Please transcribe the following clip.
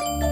you